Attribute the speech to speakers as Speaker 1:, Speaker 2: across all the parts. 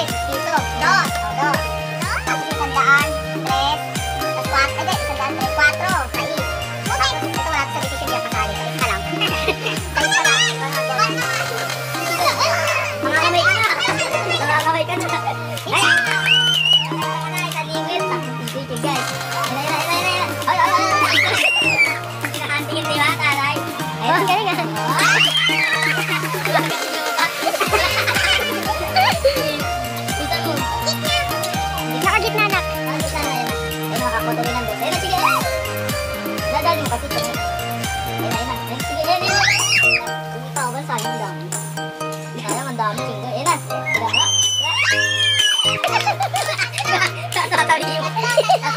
Speaker 1: Dito. Dos.
Speaker 2: O, dos. No? Tapos isang.
Speaker 1: Oke guys. Nanti lewat arai. Oh, keringan.
Speaker 3: Nakagit na anak.
Speaker 1: Nakagit na anak. Ay, nakakoto rin ang dosa. Ay, sige. Dadaling pati ko. Ay, ay, ay. Sige, ay, ay. Hindi pa ako ba sa'yo ang?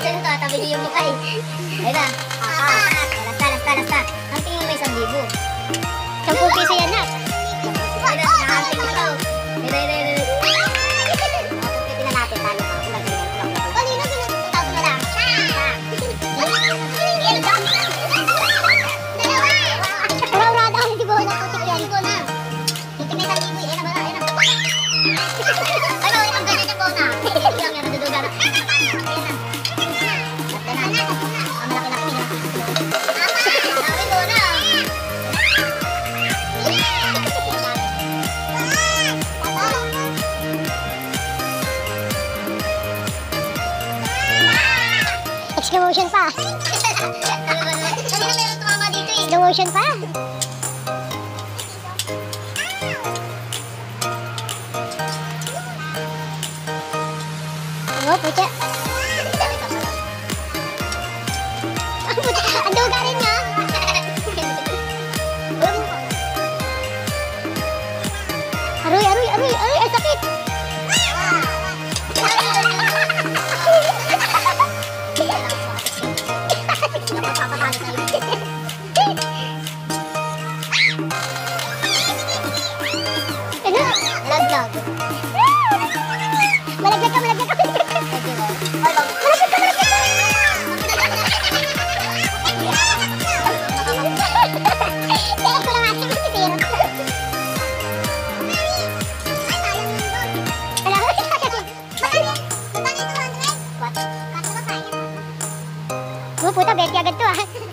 Speaker 1: Diyan tabi niyo yung mukha eh. Ayun na. Ah, ah. Lasta, lasta, lasta. Ang tingin mo ba isang libo?
Speaker 3: Slow motion pa.
Speaker 2: Kanina meron tumama dito eh.
Speaker 3: Slow motion pa. Ano, oh, putya.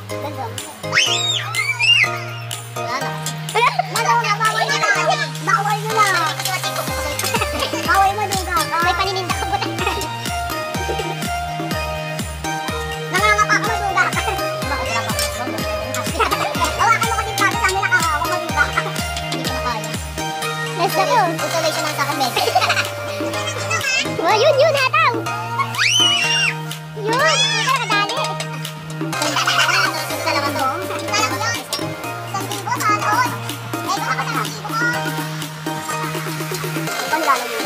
Speaker 1: 那个。 달라요.